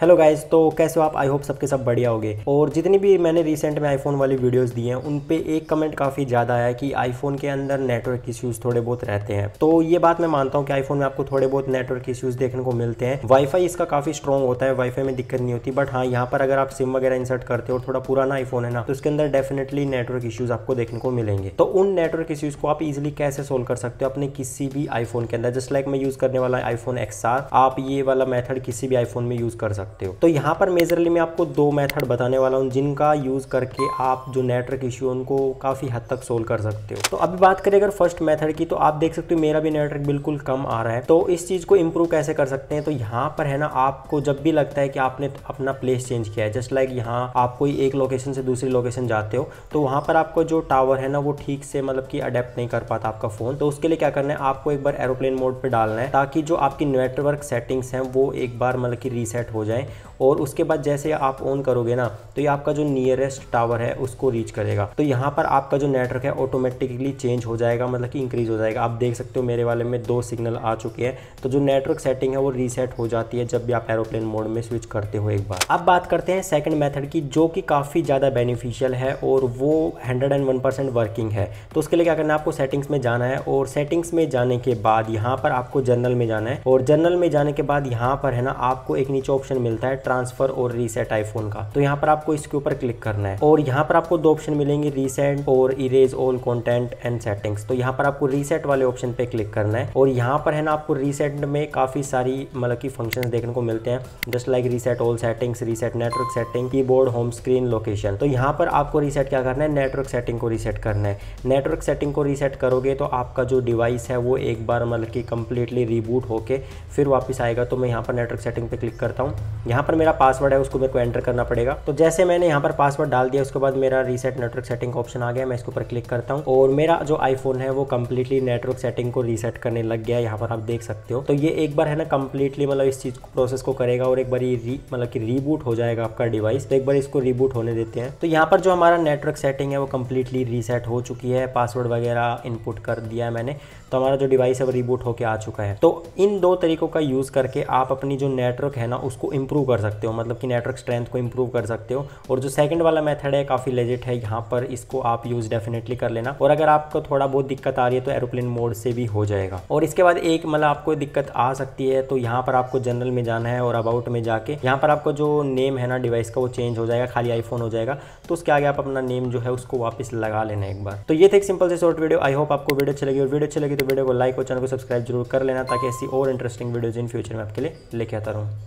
Hello guys तो कैसे हो आप? आई होप सबके सब बढ़िया होगे। और जितनी भी मैंने रिसेंट में आईफोन वाली वीडियोस दी हैं, उन पे एक कमेंट काफ़ी ज़्यादा आया कि आईफोन के अंदर नेटवर्क इश्यूज़ थोड़े बहुत रहते हैं। तो ये बात मैं मानता हूँ कि आईफोन में आपको थोड़े बहुत नेटवर्क इश्यूज़ देखने को मिलते हैं। वाईफाई इसका काफ़ी स्ट्रॉन्ग होता है वाईफाई में दिक्कत नहीं होती। बट हाँ यहाँ पर अगर आप सिम वगैरह इंसर्ट करते हो, थोड़ा पुराना आईफोन है ना तो उसके अंदर डेफिनेटली नेटवर्क इश्यूज़ आपको देखने को मिलेंगे। तो उन नेटवर्क इश्यूज़ को आप इजिली कैसे सोल्व कर सकते हो अपने किसी भी आईफोन के अंदर? जस्ट लाइक मैं यूज़ करने वाला आईफोन एक्स आप ये वाला मेथड किसी भी आईफोन में यूज़ कर सकते हो। तो यहाँ पर पर मेजरली मैं आपको दो मेथड बताने वाला हूँ, जिनका यूज़ करके आप जो नेटवर्क इश्यू उनको काफ़ी हद तक सोल्व कर सकते हो। तो अभी बात करें अगर फ़र्स्ट मेथड की तो आप देख सकते हो मेरा भी नेटवर्क बिल्कुल कम आ रहा है। तो इस चीज़ को इम्प्रूव कैसे कर सकते हैं? तो यहाँ पर है ना, आपको जब भी लगता है कि आपने अपना प्लेस चेंज किया है जस्ट लाइक यहाँ आप कोई एक लोकेशन से दूसरी लोकेशन जाते हो तो वहाँ पर आपको जो टावर है ना, वो ठीक से मतलब कि अडेप्ट नहीं कर पाता आपका फ़ोन तो उसके लिए क्या करना है, आपको एक बार एरोप्लेन मोड पर डालना है, ताकि जो आपकी नेटवर्क सेटिंग्स हैं, वो एक बार मतलब कि रीसेट हो जाए। और उसके बाद जैसे आप ऑन करोगे ना तो ये आपका जो नियरेस्ट टावर है, उसको रीच करेगा। तो यहाँ पर आपका जो नेटवर्क है ऑटोमेटिकली चेंज हो जाएगा मतलब कि इंक्रीज हो जाएगा। आप देख सकते हो मेरे वाले में दो सिग्नल आ चुके हैं। तो जो नेटवर्क सेटिंग है, वो रीसेट हो जाती है जब भी आप एरोप्लेन मोड में स्विच करते हो एक बार। अब बात करते हैं सेकंड मेथड की, जो कि काफ़ी ज़्यादा बेनिफिशियल है और वो हंड्रेड वर्किंग है। तो उसके लिए क्या करना है, आपको सेटिंग्स में जाना है और सेटिंग्स में जाने के बाद यहाँ पर आपको जर्नल में जाना है। और जर्नल में जाने के बाद यहाँ पर है ना, आपको एक नीचे ऑप्शन मिलता है ट्रांसफ़र और रीसेट आईफोन का। तो यहाँ पर आपको इसके ऊपर क्लिक करना है। और यहाँ पर आपको दो ऑप्शन मिलेंगे, रीसेट और erase all content and settings तो यहाँ पर आपको रीसेट वाले ऑप्शन पे क्लिक करना है। और यहाँ पर है ना, आपको रीसेट में काफ़ी सारी मतलब की फ़ंक्शन देखने को मिलते हैं। Just like reset all settings reset network setting keyboard home screen location तो यहाँ पर आपको रीसेट क्या करना है? नेटवर्क सेटिंग को रीसेट करना है। नेटवर्क सेटिंग को रीसेट करोगे तो आपका जो डिवाइस है, वो एक बार मतलब की कंप्लीटली रिबूट होके फिर वापस आएगा। तो मैं यहाँ पर नेटवर्क सेटिंग पे क्लिक करता हूँ। यहाँ पर मेरा पासवर्ड है, उसको मेरे को एंटर करना पड़ेगा। तो जैसे मैंने यहाँ पर पासवर्ड डाल दिया, उसके बाद मेरा रीसेट नेटवर्क सेटिंग ऑप्शन आ गया, मैं इसके ऊपर क्लिक करता हूँ। और मेरा जो आईफोन है, वो कम्प्लीटली नेटवर्क सेटिंग को रीसेट करने लग गया यहाँ पर आप देख सकते हो। तो ये एक बार है ना कम्प्लीटली मतलब इस चीज़ प्रोसेस को करेगा और एक बार ये मतलब कि रीबूट हो जाएगा आपका डिवाइस तो एक बार इसको रीबूट होने देते हैं। तो यहाँ पर जो हमारा नेटवर्क सेटिंग है, वो कम्प्लीटली रीसेट हो चुकी है। पासवर्ड वगैरह इनपुट कर दिया है मैंने। तो हमारा जो डिवाइस है, वो रिबूट होकर आ चुका है। तो इन दो तरीकों का यूज़ करके आप अपनी जो नेटवर्क है ना, उसको इंप्रूव कर सकते हो मतलब कि नेटवर्क स्ट्रेंथ को इंप्रूव कर सकते हो। और जो सेकंड वाला मेथड है, काफ़ी लेजिट है, यहाँ पर इसको आप यूज़ डेफिनेटली कर लेना। और अगर आपको थोड़ा बहुत दिक्कत आ रही है तो एरोप्लेन मोड से भी हो जाएगा। और इसके बाद एक मतलब आपको दिक्कत आ सकती है तो यहाँ पर आपको जनरल में जाना है और अबाउट में जाके, यहाँ पर आपको जो नेम है ना डिवाइस का, वो चेंज हो जाएगा, खाली आईफोन हो जाएगा। तो उसके आगे आप अपना नेम जो है, उसको वापस लगा लेना एक बार। तो ये थे एक सिंपल से शॉर्ट वीडियो आई होप आपको वीडियो अच्छी लगी। और वीडियो अच्छी लगी तो वीडियो को लाइक और चैनल को सब्सक्राइब ज़रूर कर लेना, ताकि ऐसी और इंटरेस्टिंग वीडियोज़ इन फ्यूचर में आपके लिए लेके आता रहूँ।